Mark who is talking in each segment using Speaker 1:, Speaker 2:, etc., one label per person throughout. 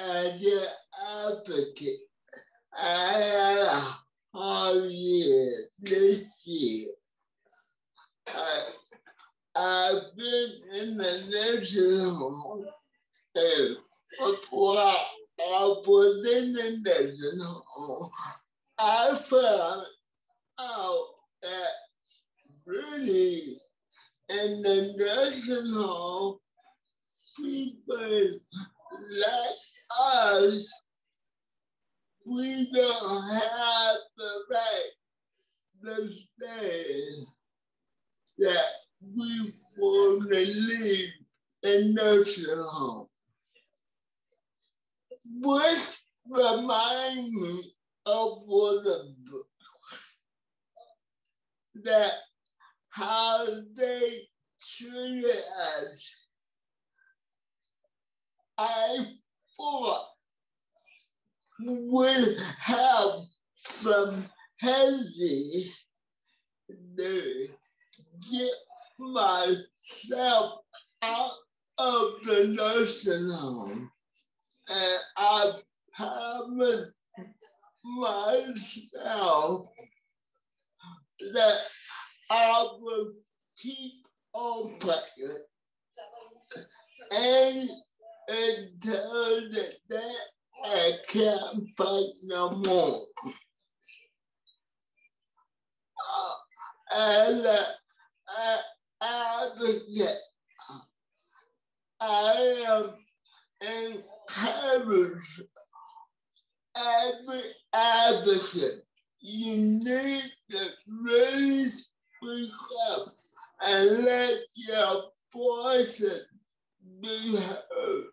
Speaker 1: as an advocate, I had a hard year this year. I, I've been in the nursing home and before I, I was in the nursing home, I found out that really in the nursing home, people like us, we don't have the right to say that we want to live in nursing home. Which reminds me of of the that how they treated us. I thought would help some Hezi to get myself out of the nursing home. And I promised myself that I will keep on playing. And until the day I can't fight no more. Uh, and uh, I, advocate, I am encouraged every advocate you need to really speak up and let your voices be heard.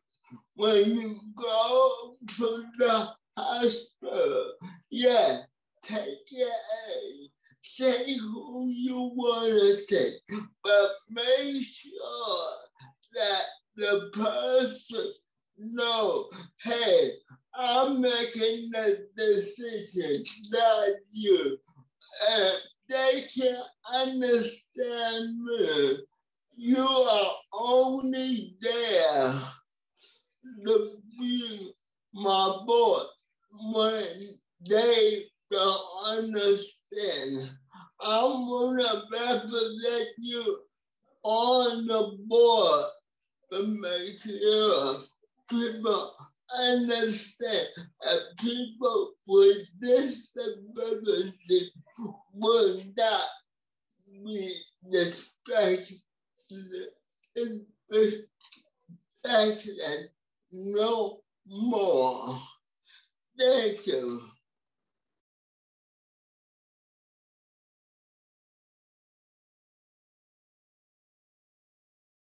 Speaker 1: When you go to the hospital, yeah, take aid. Say who you want to say, but make sure that the person know, hey, I'm making the decision, not you. And they can understand me. You are only there to be my boy when they don't understand. I'm gonna represent you on the board to make sure people understand that people with disability will not be distracted, distracted no more. Thank you.